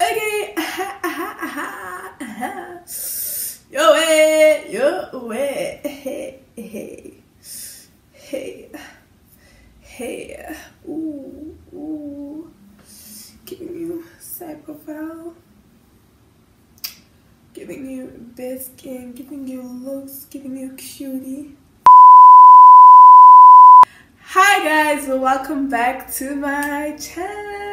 Okay. Yo, way, yo, way. Hey, hey, hey, hey. Ooh, ooh. Giving you side profile. Giving you bare skin, giving you looks, giving you cutie. Hi guys, welcome back to my channel.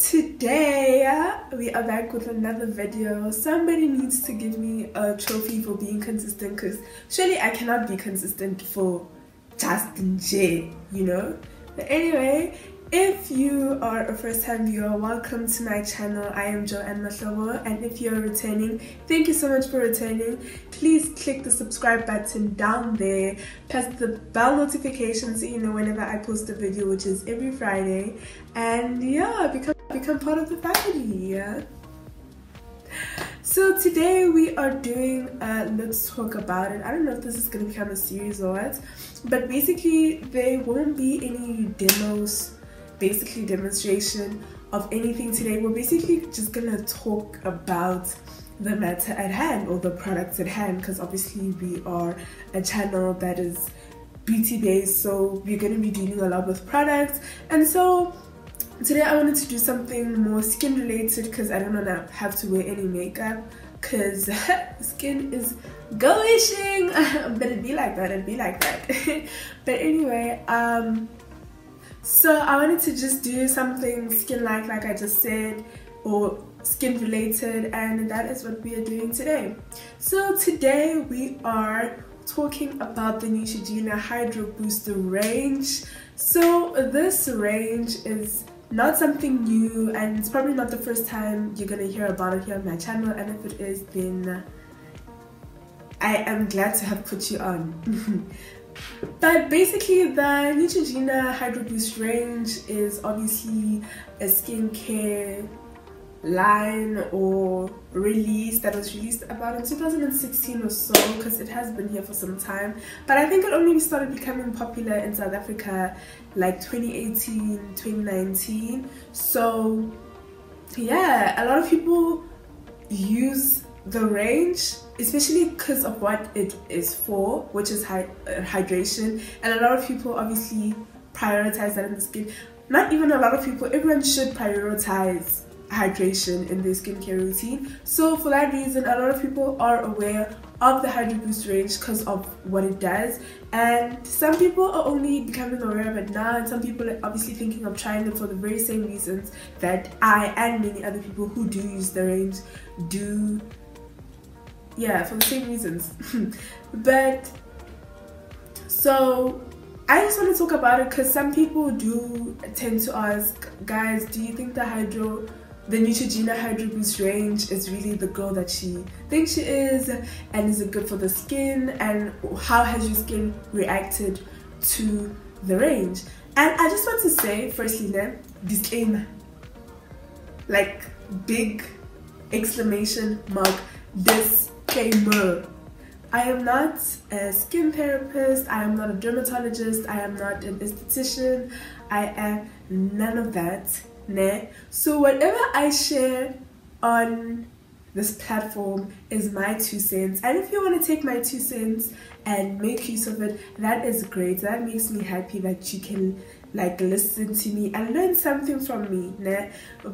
Today uh, we are back with another video. Somebody needs to give me a trophy for being consistent because surely I cannot be consistent for Justin J, you know? But anyway, if you are a first time viewer, welcome to my channel. I am Jo-Anne Mahlobo and if you're returning, thank you so much for returning. Please click the subscribe button down there, press the bell notification so you know whenever I post a video which is every Friday and yeah, become, become part of the family. So today we are doing uh, let's talk about it. I don't know if this is gonna become a series or what, but basically there won't be any demos basically demonstration of anything today. We're basically just gonna talk about the matter at hand or the products at hand because obviously we are a channel that is beauty based so we're going to be dealing a lot with products and so today I wanted to do something more skin related because I don't want to have to wear any makeup because skin is glowing but it'd be like that it'd be like that but anyway um so I wanted to just do something skin like like I just said or skin related and that is what we are doing today. So today we are talking about the Neutrogena Hydro Booster range. So this range is not something new and it's probably not the first time you're gonna hear about it here on my channel and if it is then I am glad to have put you on. But basically the Neutrogena Hydro Boost range is obviously a skincare line or release that was released about in 2016 or so because it has been here for some time. But I think it only started becoming popular in South Africa like 2018 2019 so yeah a lot of people use the range especially because of what it is for which is hy uh, hydration. And a lot of people obviously prioritize that in the skin. Not even a lot of people everyone should prioritize hydration in their skincare routine. So for that reason a lot of people are aware of the Hydro Boost range because of what it does. And some people are only becoming aware of it now and some people are obviously thinking of trying it for the very same reasons that I and many other people who do use the range do. Yeah for the same reasons. But so I just want to talk about it because some people do tend to ask guys do you think the hydro the Neutrogena Hydro Boost range is really the girl that she thinks she is and is it good for the skin and how has your skin reacted to the range? And I just want to say firstly then disclaimer. Like big exclamation mark disclaimer. I am not a skin therapist, I am not a dermatologist, I am not an esthetician, I am none of that. Nah. So whatever I share on this platform is my two cents and if you want to take my two cents and make use of it that is great that makes me happy that you can like listen to me and learn something from me nah?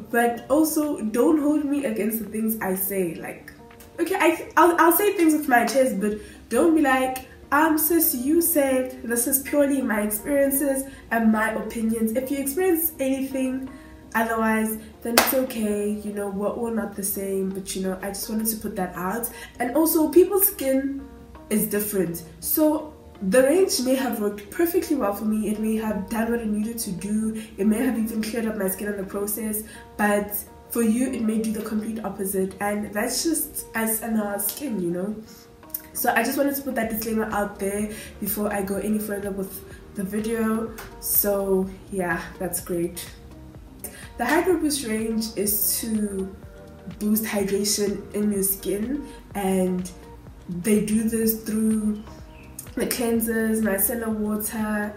but also don't hold me against the things I say like okay, I, I'll, I'll say things with my chest, but don't be like, um, sis, you said this is purely my experiences and my opinions. If you experience anything otherwise, then it's okay. You know, what, we're not the same, but you know, I just wanted to put that out. And also, people's skin is different. So the range may have worked perfectly well for me. It may have done what it needed to do. It may have even cleared up my skin in the process, but for you it may do the complete opposite and that's just as in our skin you know so i just wanted to put that disclaimer out there before i go any further with the video so yeah that's great the hydro boost range is to boost hydration in your skin and they do this through the cleansers micellar water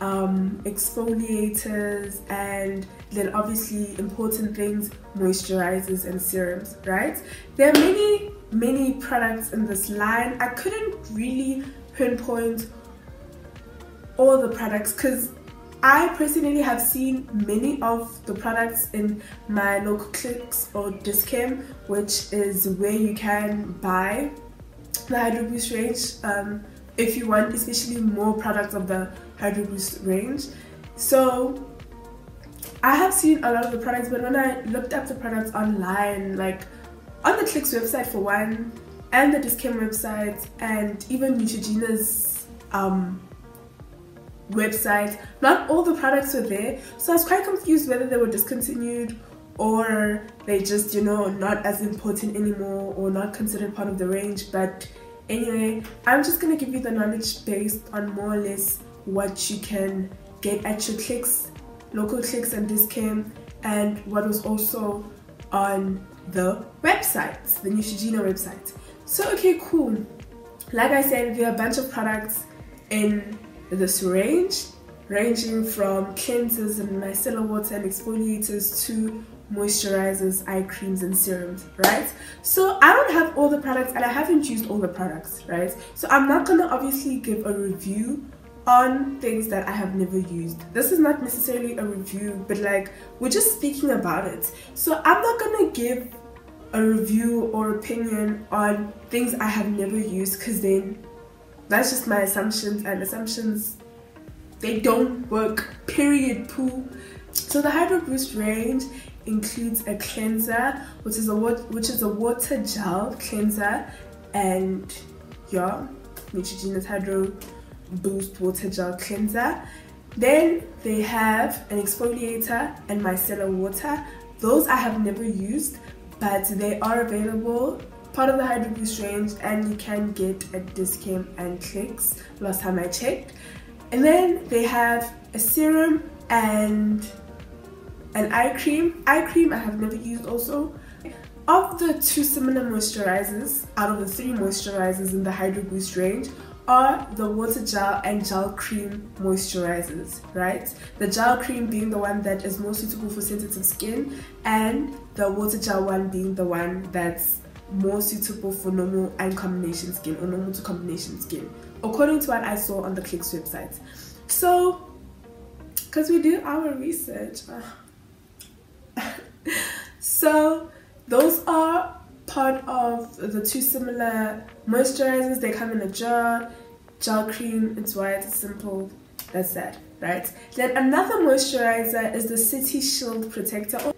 um, exfoliators, and then obviously important things, moisturizers and serums, right? There are many, many products in this line. I couldn't really pinpoint all the products because I personally have seen many of the products in my local clicks or Dis-Chem, which is where you can buy the Hydro Boost range um, if you want, especially more products of the Hydro Boost range. So I have seen a lot of the products, but when I looked up the products online, like on the Clicks website for one, and the Dis-Chem website, and even Neutrogena's um, website. Not all the products were there, so I was quite confused whether they were discontinued or they just, you know, not as important anymore or not considered part of the range. But anyway, I'm just gonna give you the knowledge based on more or less what you can get at your clicks, local clicks and Dis-Chem, and what was also on the website, the Neutrogena website. So okay, cool. Like I said, there are a bunch of products in this range, ranging from cleansers and micellar water and exfoliators to moisturizers, eye creams and serums, right? So I don't have all the products and I haven't used all the products, right? So I'm not gonna obviously give a review on things that I have never used. This is not necessarily a review, but like we're just speaking about it. So I'm not gonna give a review or opinion on things I have never used because then that's just my assumptions and assumptions they don't work period poo so the hydro boost range includes a cleanser which is a which is a water gel cleanser and yeah Neutrogena's hydro boost water gel cleanser. Then they have an exfoliator and micellar water. Those i have never used but they are available part of the Boost range and you can get a Dis-Chem and clicks last time I checked. And then they have a serum and an eye cream. Eye cream I have never used also. Of the two similar moisturizers out of the three moisturizers in the Hydro Boost range are the water gel and gel cream moisturizers, right? The gel cream being the one that is more suitable for sensitive skin and the water gel one being the one that's more suitable for normal and combination skin or normal to combination skin according to what I saw on the Clicks website. So, because we do our research, uh, so those are part of the two similar moisturizers. They come in a jar, gel cream. It's white, it's simple. That's that, right? Then another moisturizer is the City Shield Protector.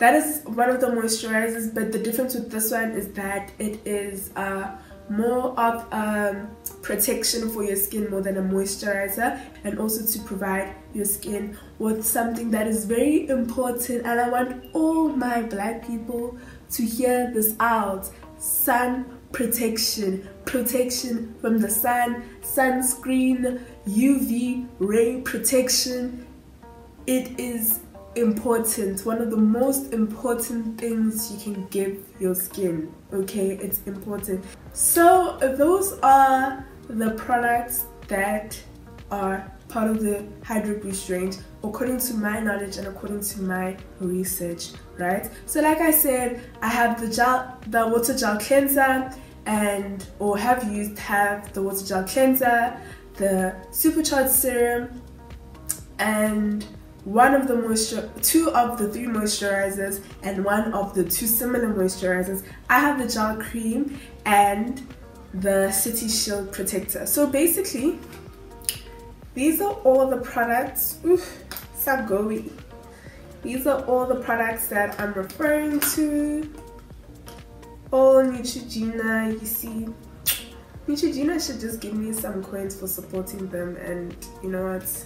That is one of the moisturizers, but the difference with this one is that it is uh, more of um, protection for your skin more than a moisturizer and also to provide your skin with something that is very important. And I want all my black people to hear this out. Sun protection. Protection from the sun sunscreen UV ray protection. It is important one of the most important things you can give your skin okay? It's important. So those are the products that are part of the hydro boost range according to my knowledge and according to my research right? So like i said i have the gel the water gel cleanser and or have used have the water gel cleanser the supercharged serum and one of the moisture two of the three moisturizers and one of the two similar moisturizers. I have the gel cream and the city shield protector. So basically these are all the products. Oof sagowi these are all the products that i'm referring to. All neutrogena you see. Neutrogena should just give me some coins for supporting them and you know what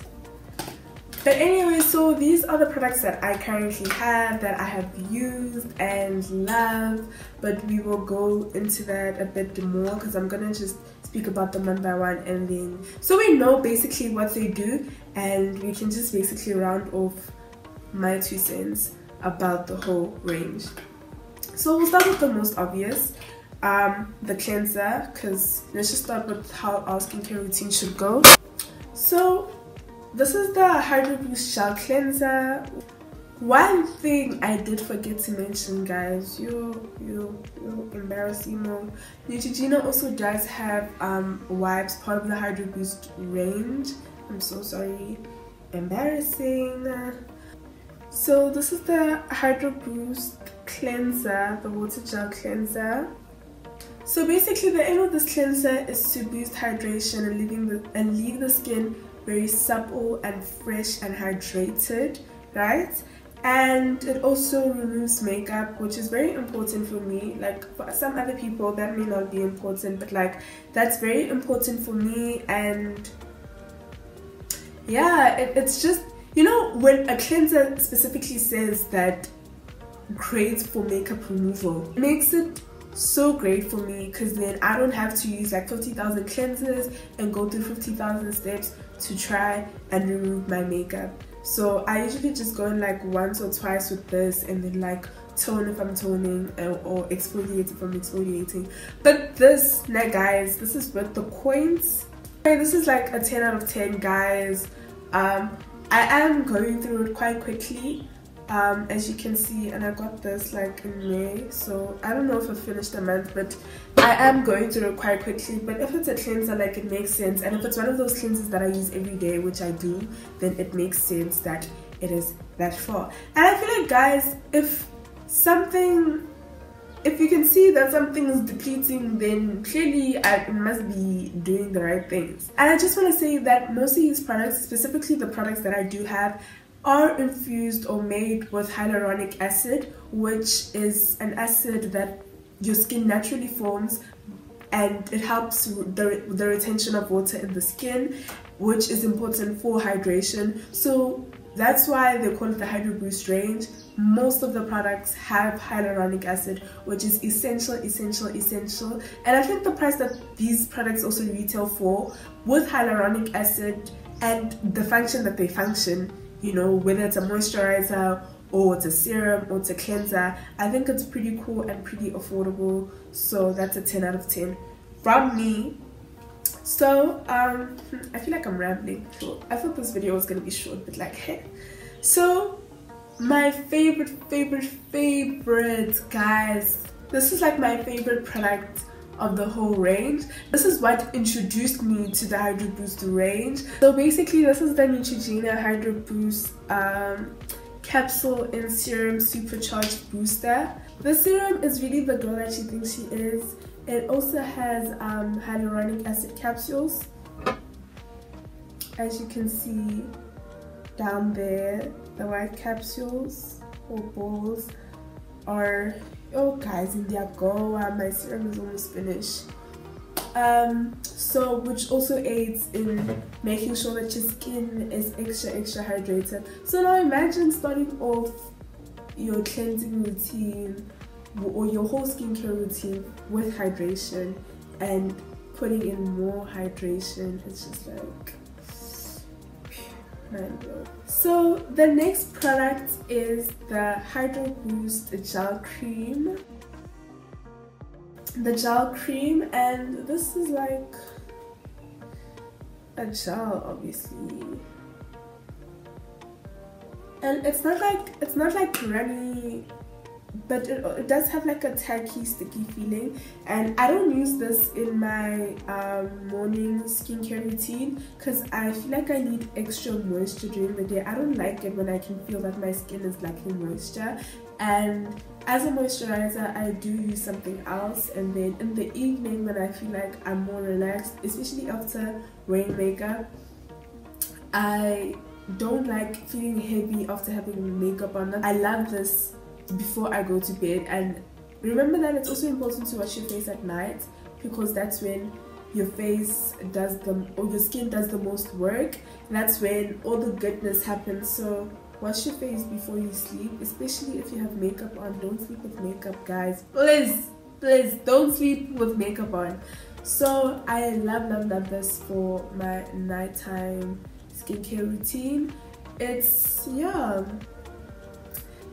but anyway so these are the products that i currently have that i have used and love but we will go into that a bit more because i'm gonna just speak about them one by one and then so we know basically what they do and we can just basically round off my two cents about the whole range. So we'll start with the most obvious um, the cleanser because let's just start with how our skincare routine should go. So this is the Hydro Boost Gel Cleanser. One thing I did forget to mention, guys, you, you, you embarrassing no. Neutrogena also does have um, wipes, part of the Hydro Boost range. I'm so sorry. Embarrassing. So this is the Hydro Boost cleanser, the water gel cleanser. So basically the aim of this cleanser is to boost hydration and leaving the and leave the skin very supple and fresh and hydrated, right? And it also removes makeup, which is very important for me. Like for some other people that may not be important, but like that's very important for me and yeah, it, it's just you know when a cleanser specifically says that great for makeup removal. It makes it so great for me because then I don't have to use like 50,000 cleansers and go through 50,000 steps to try and remove my makeup. So I usually just go in like once or twice with this and then like tone if I'm toning or exfoliate if I'm exfoliating. But this, now guys, this is with the coins. Okay, this is like a 10 out of 10 guys. Um, I am going through it quite quickly um, as you can see and I got this like in May so I don't know if I finished the month but I am going through it quite quickly but if it's a cleanser like it makes sense. And if it's one of those cleansers that I use every day which I do then it makes sense that it is that far. And I feel like guys if something if you can see that something is depleting then clearly I must be doing the right things. And I just want to say that most of these products specifically the products that I do have are infused or made with hyaluronic acid, which is an acid that your skin naturally forms and it helps the, the retention of water in the skin, which is important for hydration. So that's why they call it the Hydro Boost range. Most of the products have hyaluronic acid, which is essential, essential, essential. And I think the price that these products also retail for with hyaluronic acid and the function that they function you know, whether it's a moisturizer or it's a serum or it's a cleanser. I think it's pretty cool and pretty affordable. So that's a 10 out of 10 from me. So um, I feel like I'm rambling. I thought this video was gonna be short, but like, hey. So my favorite, favorite, favorite, guys. This is like my favorite product of the whole range. This is what introduced me to the Hydro Boost range. So basically this is the Neutrogena Hydro Boost um, capsule and serum supercharged booster. The serum is really the girl that she thinks she is. It also has um, hyaluronic acid capsules. As you can see down there, the white capsules or balls are oh guys in their go my serum is almost finished um so which also aids in making sure that your skin is extra extra hydrated. So now imagine starting off your cleansing routine or your whole skincare routine with hydration and putting in more hydration. It's just like so the next product is the Hydro Boost Gel Cream. The gel cream and this is like a gel obviously. And it's not like it's not like runny but it, it, does have like a tacky sticky feeling. And I don't use this in my um, morning skincare routine because I feel like I need extra moisture during the day. I don't like it when I can feel that my skin is lacking moisture and as a moisturizer I do use something else and then in the evening when I feel like I'm more relaxed especially after wearing makeup I don't like feeling heavy after having makeup on. I love this before I go to bed. And remember that it's also important to wash your face at night because that's when your face does the or your skin does the most work. That's when all the goodness happens. So wash your face before you sleep, especially if you have makeup on. Don't sleep with makeup, guys. Please, please don't sleep with makeup on. So I love love love this for my nighttime skincare routine. It's yeah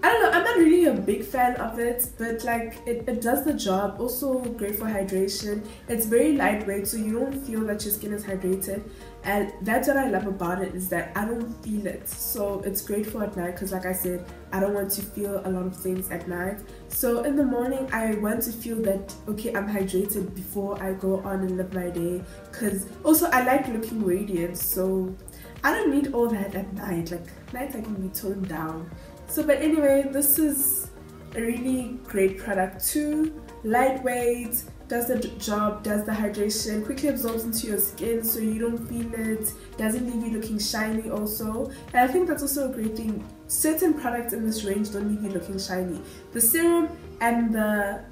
I don't know, I'm not really a big fan of it, but like it, it does the job. Also great for hydration. It's very lightweight, so you don't feel that your skin is hydrated. and that's what I love about it is that I don't feel it so it's great for at night because like I said I don't want to feel a lot of things at night so in the morning I want to feel that okay I'm hydrated before I go on and live my day because also I like looking radiant so I don't need all that at night like night I can be toned down so but anyway this is a really great product too lightweight does the job, does the hydration, quickly absorbs into your skin so you don't feel it, doesn't leave you looking shiny also. And I think that's also a great thing. Certain products in this range don't leave you looking shiny. The serum and the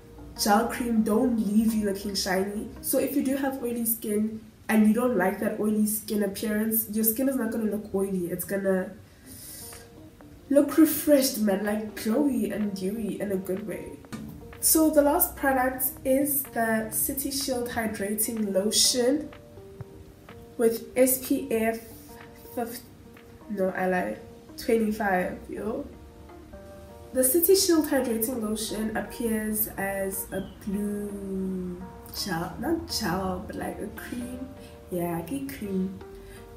gel cream don't leave you looking shiny. So if you do have oily skin and you don't like that oily skin appearance, your skin is not going to look oily. It's going to look refreshed, man, like glowy and dewy in a good way. So the last product is the City Shield Hydrating Lotion with SPF 50, no I lied, 25 yo. The City Shield Hydrating Lotion appears as a blue gel, not gel, but like a cream. Yeah, a cream.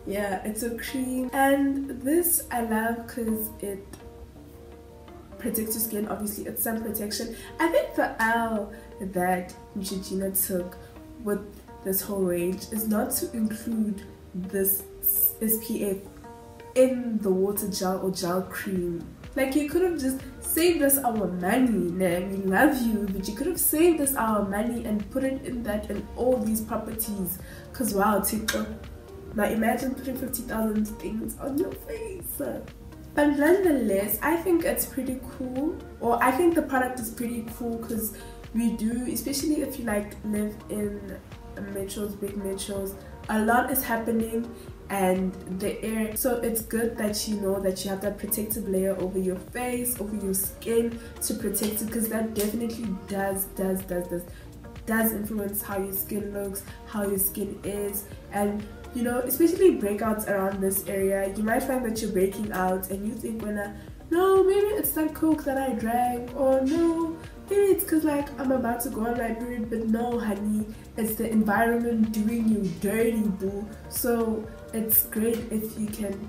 Yeah, it's a cream. And this I love because it protects your skin. Obviously it's sun protection. I think the l that neutrogena took with this whole range is not to include this spf in the water gel or gel cream. Like you could have just saved us our money nah, we love you but you could have saved us our money and put it in that and all these properties. Because wow tiktok now imagine putting 50,000 things on your face. But nonetheless, I think it's pretty cool, or I think the product is pretty cool because we do, especially if you like live in metros, big metros, a lot is happening and the air so it's good that you know that you have that protective layer over your face over your skin to protect it because that definitely does does does does does influence how your skin looks how your skin is. And you know especially breakouts around this area you might find that you're breaking out and you think when I no maybe it's that coke that I drank or no maybe it's because like I'm about to go on my period but no honey it's the environment doing you dirty boo. So it's great if you can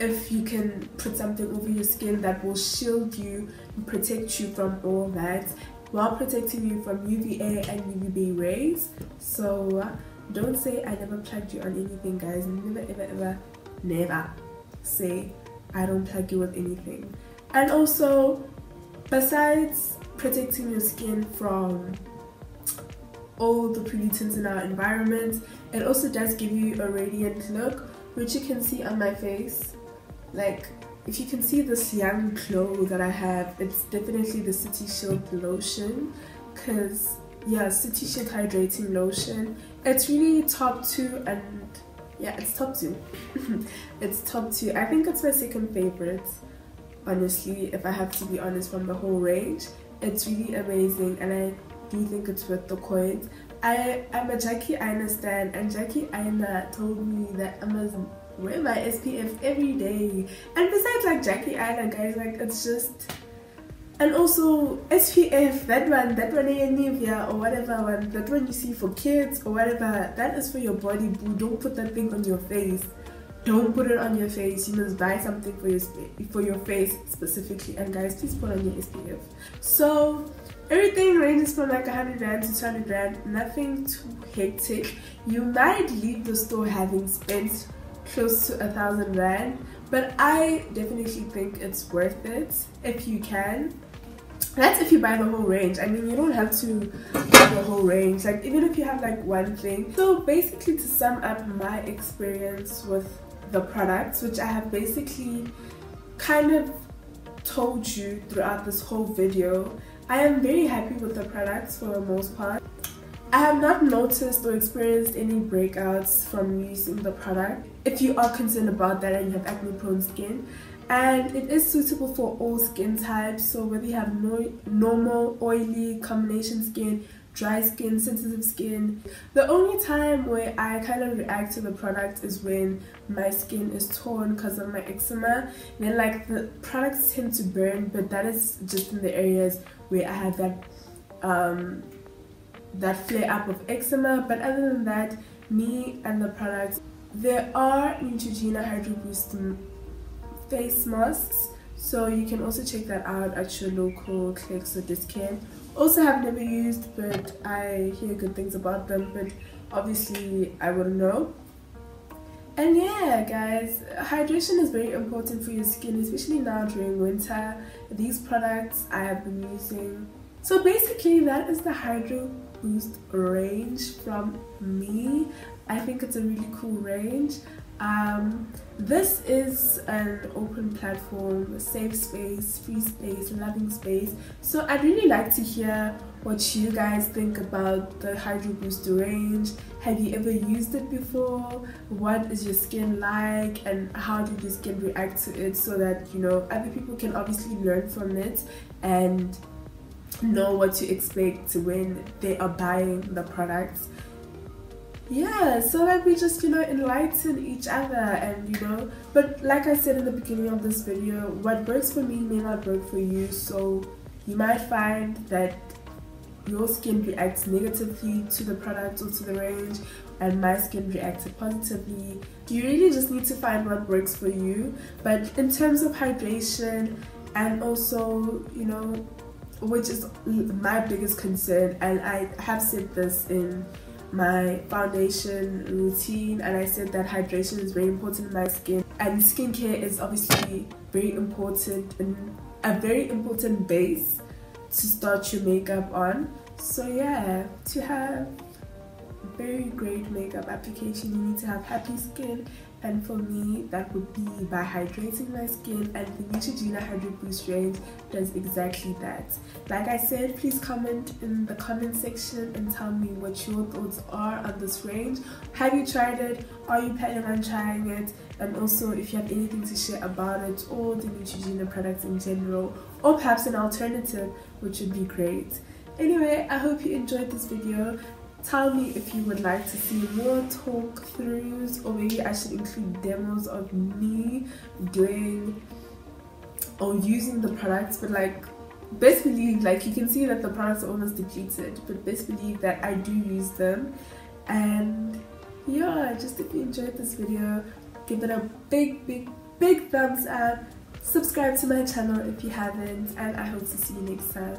if you can put something over your skin that will shield you and protect you from all that while protecting you from UVA and UVB rays. So uh, don't say I never plugged you on anything, guys. Never, ever, ever, never say I don't plug you with anything. And also, besides protecting your skin from all the pollutants in our environment, it also does give you a radiant look, which you can see on my face. Like, if you can see this young glow that I have, it's definitely the City Shield lotion because yeah city shield hydrating lotion. It's really top two and yeah it's top two. It's top two. I think it's my second favorite honestly if i have to be honest from the whole range. It's really amazing and i do think it's worth the coins i am a jackie aina stan and jackie aina told me that i must wear my spf every day. And besides like jackie aina guys like it's just and also SPF, that one, that one Nivea or whatever one, that one you see for kids or whatever, that is for your body boo. Don't put that thing on your face. Don't put it on your face. You must buy something for your for your face specifically. And guys, please put on your SPF. So everything ranges from like 100 rand to 200 rand. Nothing too hectic. You might leave the store having spent close to a thousand rand but I definitely think it's worth it if you can that's if you buy the whole range. I mean, you don't have to buy the whole range. Like, even if you have like one thing. So basically, to sum up my experience with the products, which I have basically kind of told you throughout this whole video, I am very happy with the products for the most part. I have not noticed or experienced any breakouts from using the product. If you are concerned about that and you have acne prone skin, and it is suitable for all skin types. So whether you have no, normal oily combination skin dry skin sensitive skin. The only time where i kind of react to the product is when my skin is torn because of my eczema. Then like the products tend to burn but that is just in the areas where i have that um that flare up of eczema. But other than that me and the products. There are Neutrogena Hydro Boost face masks so you can also check that out at your local Clicks or Dis-Chem. Also have never used but I hear good things about them but obviously I wouldn't know. And yeah guys, hydration is very important for your skin especially now during winter. These products I have been using. So basically that is the Hydro Boost range from me. I think it's a really cool range. Um, this is an open platform, a safe space, free space, loving space. So I'd really like to hear what you guys think about the Hydro Boost range. Have you ever used it before? What is your skin like and how did your skin react to it so that you know other people can obviously learn from it and know what to expect when they are buying the products yeah so that we just you know enlighten each other and you know but like i said in the beginning of this video what works for me may not work for you. So you might find that your skin reacts negatively to the product or to the range and my skin reacted positively. You really just need to find what works for you. But in terms of hydration and also you know which is my biggest concern and i have said this in my foundation routine and I said that hydration is very important in my skin. And skincare is obviously very important and a very important base to start your makeup on. So yeah to have very great makeup application you need to have happy skin and for me that would be by hydrating my skin and the Neutrogena Hydro Boost range does exactly that. Like I said, please comment in the comment section and tell me what your thoughts are on this range. Have you tried it? Are you planning on trying it? And also if you have anything to share about it or the Neutrogena products in general or perhaps an alternative which would be great. Anyway, I hope you enjoyed this video. Tell me if you would like to see more talk throughs or maybe I should include demos of me doing or using the products but like best believe like you can see that the products are almost depleted but best believe that I do use them. And yeah just if you enjoyed this video. Give it a big big big thumbs up. Subscribe to my channel if you haven't and I hope to see you next time